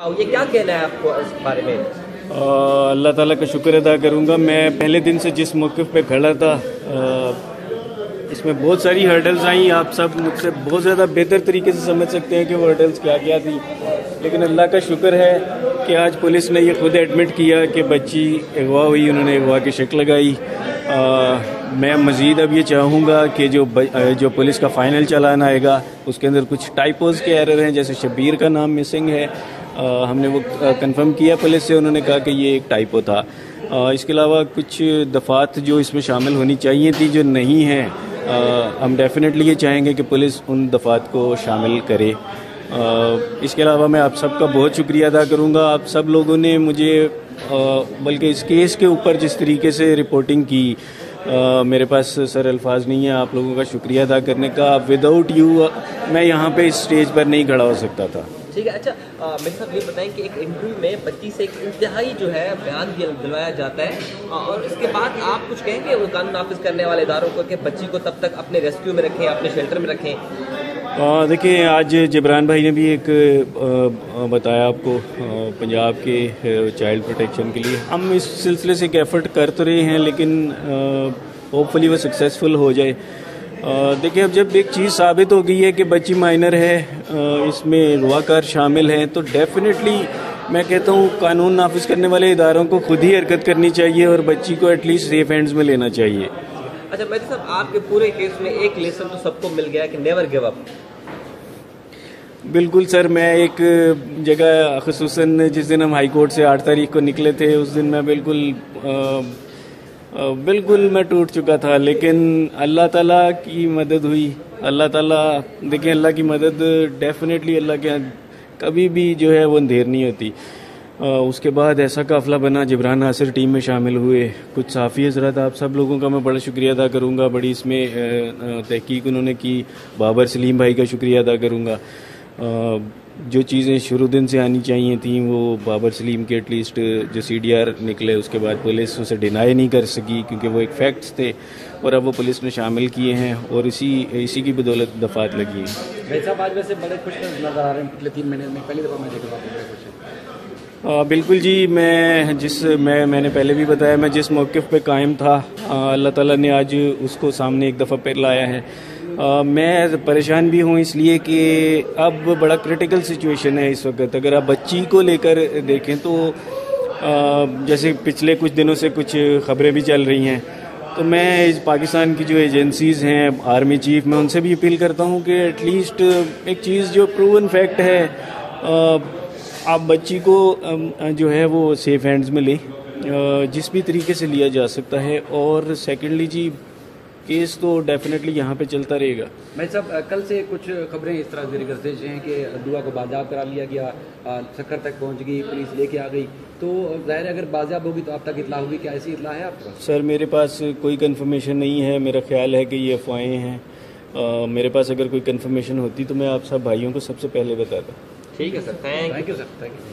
ये क्या कहना है आपको इस बारे में? अल्लाह ताला का शुक्र अदा करूँगा। मैं पहले दिन से जिस मौके पे खड़ा था अ, इसमें बहुत सारी हर्डल्स आई। आप सब मुझसे बहुत ज़्यादा बेहतर तरीके से समझ सकते हैं कि वो हर्डल्स क्या क्या थी। लेकिन अल्लाह का शुक्र है कि आज पुलिस ने ये खुद एडमिट किया कि बच्ची अगवा हुई उन्होंने अगवा की शक लगाई। अ, मैं मज़ीद अब ये चाहूँगा कि जो जो पुलिस का फ़ाइनल चालान आएगा उसके अंदर कुछ टाइपोज़ के एरर हैं जैसे शबीर का नाम मिसिंग है। हमने वो कंफर्म किया पुलिस से उन्होंने कहा कि ये एक टाइपो था। इसके अलावा कुछ दफात जो इसमें शामिल होनी चाहिए थी जो नहीं हैं हम डेफिनेटली ये चाहेंगे कि पुलिस उन दफात को शामिल करे। इसके अलावा मैं आप सबका बहुत शुक्रिया अदा करूँगा। आप सब लोगों ने मुझे बल्कि इस केस के ऊपर जिस तरीके से रिपोर्टिंग की अ, मेरे पास सर अल्फाज नहीं है आप लोगों का शुक्रिया अदा करने का। विदाउट यू मैं यहाँ पे इस स्टेज पर नहीं खड़ा हो सकता था। ठीक है। अच्छा मेरे साथ ये बताएँ कि एक इंटरव्यू में बच्ची से एक इंतहाई जो है बयान दिल- दिलवाया जाता है। और इसके बाद आप कुछ कहेंगे वो कानून नाफिज करने वाले इदारों को कि बच्ची को तब तक अपने रेस्क्यू में रखें अपने शेल्टर में रखें? देखिए आज जबरान भाई ने भी एक आ, बताया आपको पंजाब के चाइल्ड प्रोटेक्शन के लिए। हम इस सिलसिले से एक एफर्ट कर तो रहे हैं लेकिन होपफुली वो सक्सेसफुल हो जाए। देखिए अब जब एक चीज़ साबित हो गई है कि बच्ची माइनर है आ, इसमें रुआकार शामिल हैं तो डेफिनेटली मैं कहता हूँ कानून नाफिज करने वाले इदारों को खुद ही हरकत करनी चाहिए और बच्ची को एटलीस्ट सेफ़ हैंड्स में लेना चाहिए। अच्छा मेहदी साहब आपके पूरे केस में एक लेसन तो सबको मिल गया कि नेवर गिव अप बिल्कुल सर मैं एक जगह खसूस जिस दिन हम हाई कोर्ट से आठ तारीख को निकले थे उस दिन मैं बिल्कुल अ, बिल्कुल मैं टूट चुका था, लेकिन अल्लाह ताला की मदद हुई। अल्लाह ताला देखिए अल्लाह की मदद डेफिनेटली अल्लाह के यहाँ कभी भी जो है वो अंधेर नहीं होती। उसके बाद ऐसा काफिला बना, जबरान नासिर टीम में शामिल हुए। कुछ साफ़ी हज़रत, आप सब लोगों का मैं बड़ा शुक्रिया अदा करूँगा। बड़ी इसमें तहकीक उन्होंने की। बाबर सलीम भाई का शुक्रिया अदा करूँगा। जो चीज़ें शुरू दिन से आनी चाहिए थी वो बाबर सलीम के एटलीस्ट जो सी डी आर निकले उसके बाद पुलिस उसे डिनाई नहीं कर सकी क्योंकि वो एक फैक्ट्स थे और अब वो पुलिस ने शामिल किए हैं और इसी इसी की बदौलत दफात लगी है। साहब आज वैसे बड़े खुश नज़र आ रहे पिछले तीन महीने में पहली दफ़ा मैं देख रहा बड़े खुश आ, बिल्कुल जी मैं जिस मैं मैंने पहले भी बताया मैं जिस मौक़ पे कायम था अल्लाह ताला ने आज उसको सामने एक दफ़ा फिर लाया है। मैं परेशान भी हूँ इसलिए कि अब बड़ा क्रिटिकल सिचुएशन है इस वक्त। अगर आप बच्ची को लेकर देखें तो आ, जैसे पिछले कुछ दिनों से कुछ खबरें भी चल रही हैं। तो मैं इस पाकिस्तान की जो एजेंसीज़ हैं आर्मी चीफ मैं उनसे भी अपील करता हूँ कि एटलीस्ट एक चीज़ जो प्रूवन फैक्ट है आप बच्ची को जो है वो सेफ़ हैंड्स में लें। जिस भी तरीके से लिया जा सकता है। और सेकेंडली जी केस तो डेफिनेटली यहाँ पे चलता रहेगा। भाई साहब कल से कुछ खबरें इस तरह से गर्दिश हैं कि दुआ को बाजाब करा लिया गया सक्कर तक पहुँच गई पुलिस लेके आ गई। तो ज़ाहिर अगर बाजाब होगी तो आप तक इतला होगी क्या ऐसी इतला है आपके पास? सर मेरे पास कोई कन्फर्मेशन नहीं है मेरा ख्याल है कि ये अफवाहें हैं। मेरे पास अगर कोई कन्फर्मेशन होती तो मैं आप सब भाइयों को सबसे पहले बताता। ठीक है sir thank thank you sir thank you